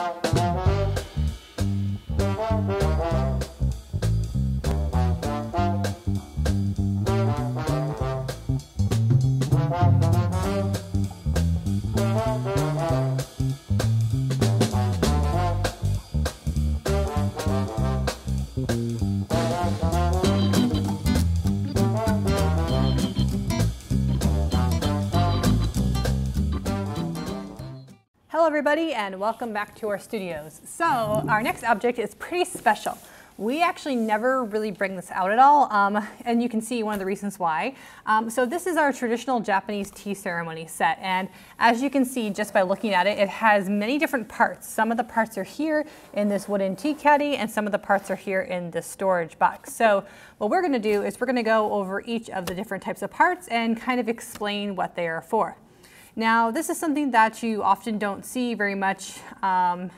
Hello everybody and welcome back to our studios. So our next object is pretty special. We actually never really bring this out at all um, and you can see one of the reasons why. Um, so this is our traditional Japanese tea ceremony set and as you can see just by looking at it, it has many different parts. Some of the parts are here in this wooden tea caddy and some of the parts are here in the storage box. So what we're going to do is we're going to go over each of the different types of parts and kind of explain what they are for. Now, this is something that you often don't see very much um,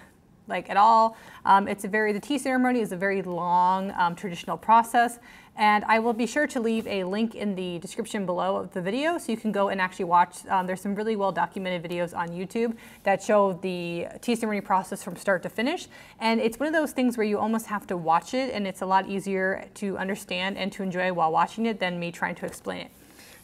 like at all. Um, it's a very, the tea ceremony is a very long um, traditional process and I will be sure to leave a link in the description below of the video so you can go and actually watch. Um, there's some really well documented videos on YouTube that show the tea ceremony process from start to finish. And it's one of those things where you almost have to watch it and it's a lot easier to understand and to enjoy while watching it than me trying to explain it.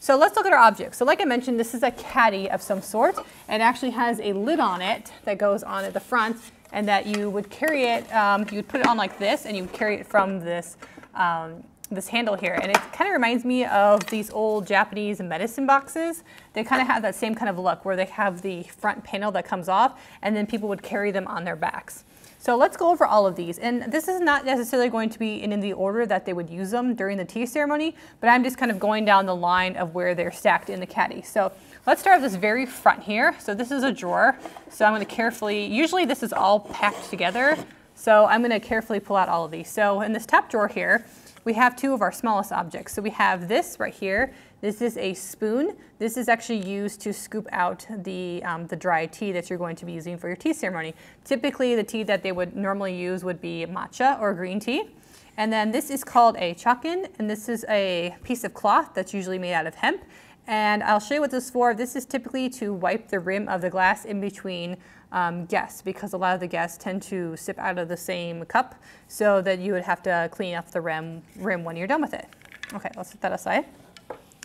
So let's look at our object. So like I mentioned, this is a caddy of some sort. It actually has a lid on it that goes on at the front and that you would carry it, um, you would put it on like this and you would carry it from this, um, this handle here. And it kind of reminds me of these old Japanese medicine boxes. They kind of have that same kind of look where they have the front panel that comes off and then people would carry them on their backs. So let's go over all of these. And this is not necessarily going to be in, in the order that they would use them during the tea ceremony, but I'm just kind of going down the line of where they're stacked in the caddy. So let's start with this very front here. So this is a drawer. So I'm going to carefully, usually this is all packed together. So I'm going to carefully pull out all of these. So in this top drawer here, we have two of our smallest objects. So we have this right here. This is a spoon. This is actually used to scoop out the, um, the dry tea that you're going to be using for your tea ceremony. Typically, the tea that they would normally use would be matcha or green tea. And then this is called a chakin, and this is a piece of cloth that's usually made out of hemp. And I'll show you what this is for. This is typically to wipe the rim of the glass in between um, guests because a lot of the guests tend to sip out of the same cup so that you would have to clean up the rim, rim when you're done with it. Okay, let's set that aside.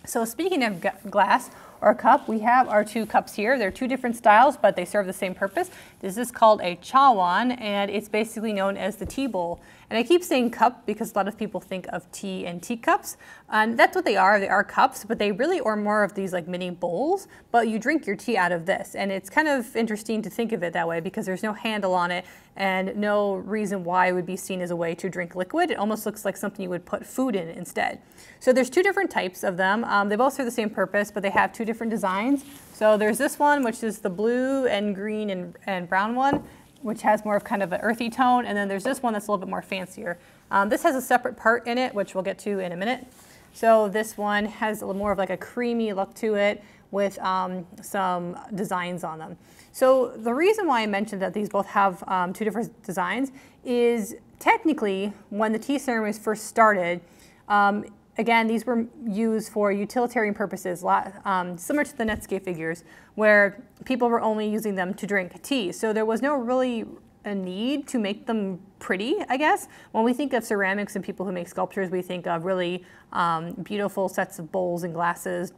So speaking of glass or cup, we have our two cups here. They're two different styles, but they serve the same purpose. This is called a chawan, and it's basically known as the tea bowl. And I keep saying cup because a lot of people think of tea and teacups. And that's what they are. They are cups, but they really are more of these like mini bowls, but you drink your tea out of this. And it's kind of interesting to think of it that way because there's no handle on it and no reason why it would be seen as a way to drink liquid. It almost looks like something you would put food in instead. So there's two different types of them. Um, they both serve the same purpose, but they have two different designs. So there's this one, which is the blue and green and, and brown one which has more of kind of an earthy tone. And then there's this one that's a little bit more fancier. Um, this has a separate part in it, which we'll get to in a minute. So this one has a little more of like a creamy look to it with um, some designs on them. So the reason why I mentioned that these both have um, two different designs is technically when the tea ceremonies first started, um, Again, these were used for utilitarian purposes, um, similar to the Netsuke figures, where people were only using them to drink tea. So there was no really a need to make them pretty, I guess. When we think of ceramics and people who make sculptures, we think of really um, beautiful sets of bowls and glasses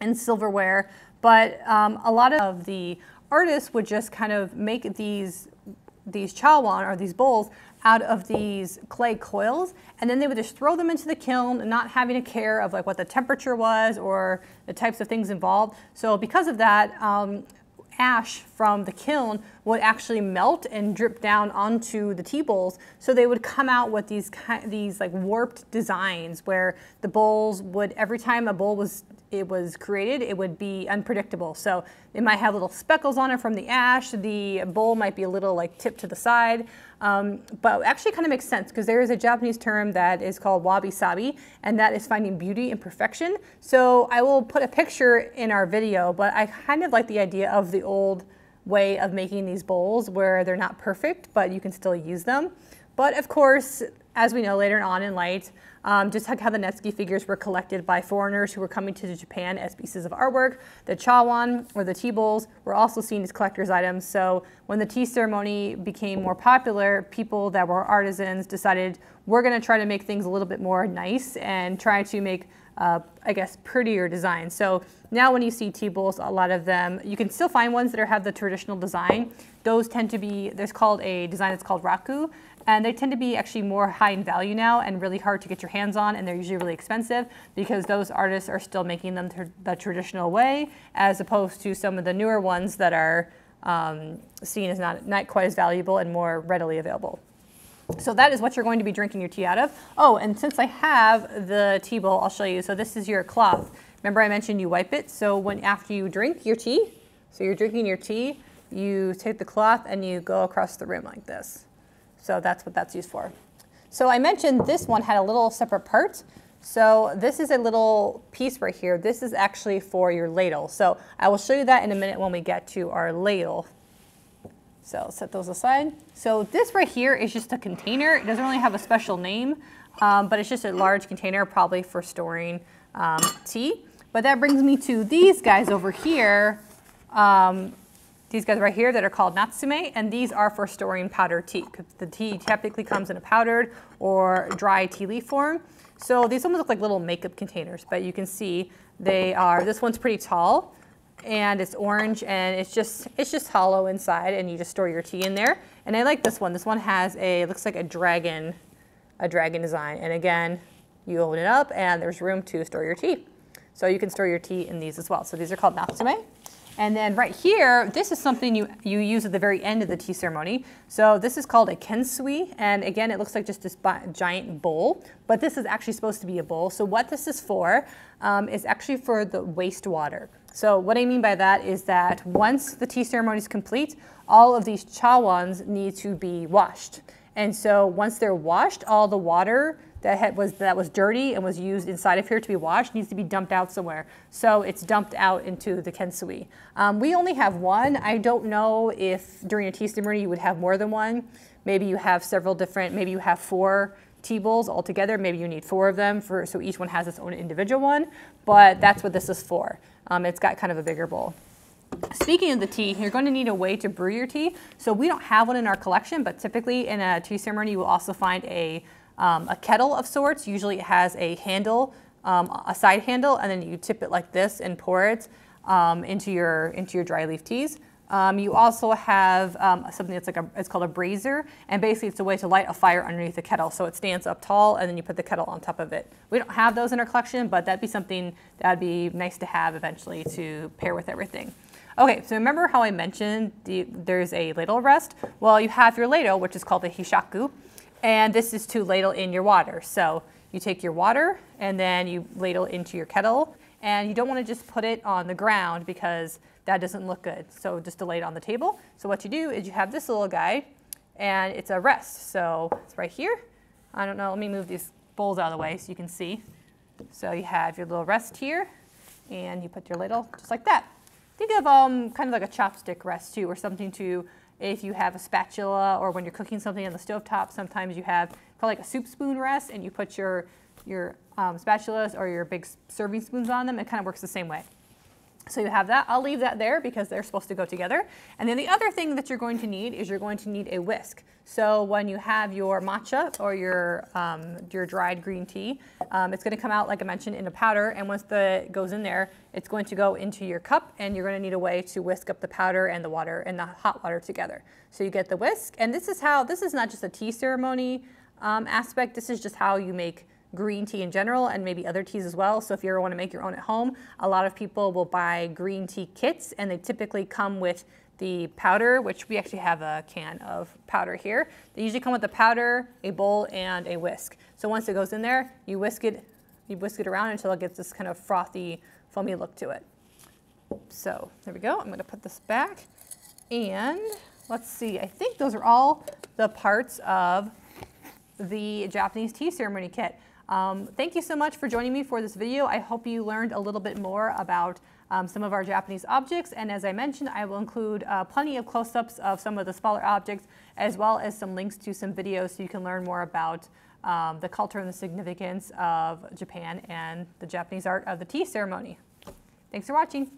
and silverware. But um, a lot of the artists would just kind of make these these chawan or these bowls out of these clay coils and then they would just throw them into the kiln not having a care of like what the temperature was or the types of things involved. So because of that um, ash from the kiln would actually melt and drip down onto the tea bowls so they would come out with these these like warped designs where the bowls would every time a bowl was it was created, it would be unpredictable. So it might have little speckles on it from the ash. The bowl might be a little like tipped to the side. Um, but actually kind of makes sense because there is a Japanese term that is called wabi-sabi and that is finding beauty in perfection. So I will put a picture in our video, but I kind of like the idea of the old way of making these bowls where they're not perfect, but you can still use them. But of course, as we know later on in light, um, just like how the Netsuke figures were collected by foreigners who were coming to Japan as pieces of artwork, the chawan or the tea bowls were also seen as collector's items. So when the tea ceremony became more popular, people that were artisans decided we're going to try to make things a little bit more nice and try to make uh, I guess, prettier design. So now when you see tea bowls, a lot of them, you can still find ones that are, have the traditional design. Those tend to be, there's called a design that's called raku, and they tend to be actually more high in value now and really hard to get your hands on, and they're usually really expensive because those artists are still making them the traditional way, as opposed to some of the newer ones that are um, seen as not, not quite as valuable and more readily available. So that is what you're going to be drinking your tea out of. Oh, and since I have the tea bowl, I'll show you. So this is your cloth. Remember I mentioned you wipe it. So when after you drink your tea, so you're drinking your tea, you take the cloth and you go across the rim like this. So that's what that's used for. So I mentioned this one had a little separate part. So this is a little piece right here. This is actually for your ladle. So I will show you that in a minute when we get to our ladle so set those aside. So this right here is just a container. It doesn't really have a special name, um, but it's just a large container probably for storing um, tea. But that brings me to these guys over here. Um, these guys right here that are called natsume, and these are for storing powdered tea. Because the tea typically comes in a powdered or dry tea leaf form. So these almost look like little makeup containers, but you can see they are, this one's pretty tall and it's orange and it's just it's just hollow inside and you just store your tea in there. And I like this one. This one has a looks like a dragon a dragon design. And again, you open it up and there's room to store your tea. So you can store your tea in these as well. So these are called natsume. And then right here, this is something you, you use at the very end of the tea ceremony. So this is called a kensui. And again, it looks like just this giant bowl, but this is actually supposed to be a bowl. So what this is for um, is actually for the wastewater. So what I mean by that is that once the tea ceremony is complete, all of these chawans need to be washed. And so once they're washed, all the water that had, was that was dirty and was used inside of here to be washed needs to be dumped out somewhere. So it's dumped out into the kensui. Um, we only have one. I don't know if during a tea ceremony you would have more than one. Maybe you have several different. Maybe you have four tea bowls all together. Maybe you need four of them for so each one has its own individual one. But that's what this is for. Um, it's got kind of a bigger bowl. Speaking of the tea, you're going to need a way to brew your tea. So we don't have one in our collection, but typically in a tea ceremony, you will also find a um, a kettle of sorts. Usually it has a handle, um, a side handle, and then you tip it like this and pour it um, into your into your dry leaf teas. Um, you also have um, something that's like a, it's called a brazier, and basically it's a way to light a fire underneath the kettle. So it stands up tall, and then you put the kettle on top of it. We don't have those in our collection, but that'd be something that'd be nice to have eventually to pair with everything. Okay, so remember how I mentioned the, there's a ladle rest? Well, you have your ladle, which is called the hishaku, and this is to ladle in your water. So you take your water and then you ladle into your kettle and you don't want to just put it on the ground because that doesn't look good. So just to lay it on the table. So what you do is you have this little guy and it's a rest. So it's right here. I don't know, let me move these bowls out of the way so you can see. So you have your little rest here and you put your ladle just like that. Think of um, kind of like a chopstick rest too or something to if you have a spatula or when you're cooking something on the stove top, sometimes you have like a soup spoon rest and you put your, your um, spatulas or your big serving spoons on them. It kind of works the same way. So you have that. I'll leave that there because they're supposed to go together. And then the other thing that you're going to need is you're going to need a whisk. So when you have your matcha or your, um, your dried green tea, um, it's going to come out, like I mentioned, in a powder. And once the goes in there, it's going to go into your cup and you're going to need a way to whisk up the powder and the water and the hot water together. So you get the whisk. And this is how, this is not just a tea ceremony um, aspect. This is just how you make green tea in general and maybe other teas as well. So if you ever want to make your own at home, a lot of people will buy green tea kits and they typically come with the powder, which we actually have a can of powder here. They usually come with the powder, a bowl, and a whisk. So once it goes in there, you whisk it, you whisk it around until it gets this kind of frothy, foamy look to it. So there we go. I'm going to put this back. And let's see, I think those are all the parts of the Japanese tea ceremony kit. Um, thank you so much for joining me for this video. I hope you learned a little bit more about um, some of our Japanese objects. And as I mentioned, I will include uh, plenty of close-ups of some of the smaller objects, as well as some links to some videos so you can learn more about um, the culture and the significance of Japan and the Japanese art of the tea ceremony. Thanks for watching.